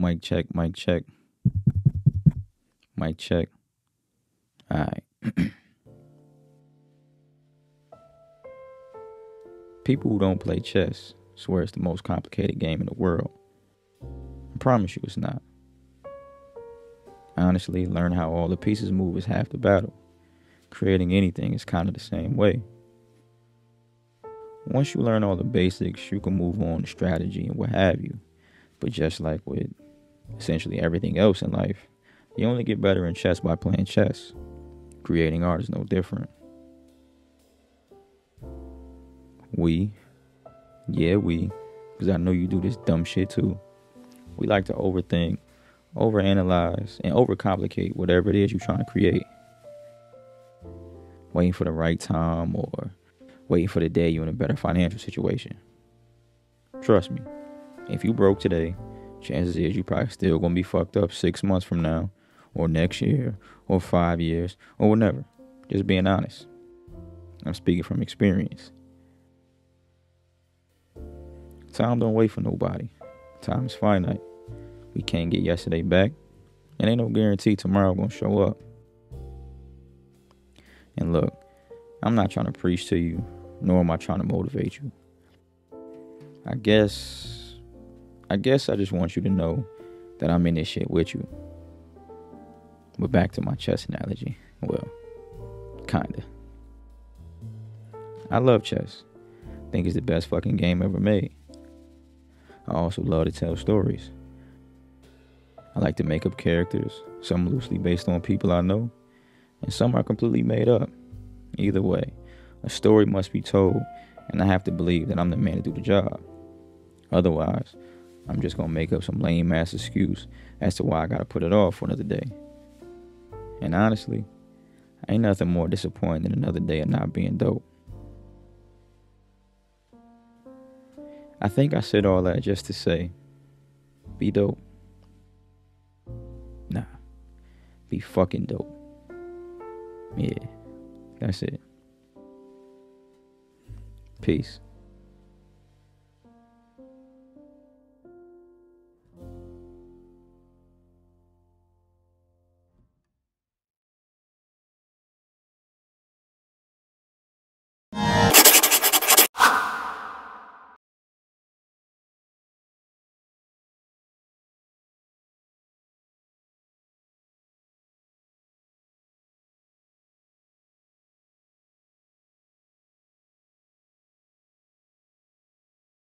Mic check, mic check. Mic check. Alright. People who don't play chess swear it's the most complicated game in the world. I promise you it's not. Honestly, learn how all the pieces move is half the battle. Creating anything is kind of the same way. Once you learn all the basics, you can move on to strategy and what have you. But just like with essentially everything else in life, you only get better in chess by playing chess. Creating art is no different. We, yeah, we, because I know you do this dumb shit too. We like to overthink, overanalyze, and overcomplicate whatever it is you're trying to create. Waiting for the right time or waiting for the day you're in a better financial situation. Trust me, if you broke today, chances is you probably still gonna be fucked up six months from now, or next year, or five years, or whenever. Just being honest. I'm speaking from experience. Time don't wait for nobody. Time is finite. We can't get yesterday back, and ain't no guarantee tomorrow gonna show up. And look, I'm not trying to preach to you, nor am I trying to motivate you. I guess, I guess I just want you to know that I'm in this shit with you. But back to my chess analogy. Well, kinda. I love chess. Think it's the best fucking game ever made. I also love to tell stories. I like to make up characters, some loosely based on people I know, and some are completely made up. Either way, a story must be told, and I have to believe that I'm the man to do the job. Otherwise, I'm just gonna make up some lame ass excuse as to why I gotta put it off for another day. And honestly, ain't nothing more disappointing than another day of not being dope. I think I said all that just to say, be dope. Nah, be fucking dope. Yeah, that's it. Peace.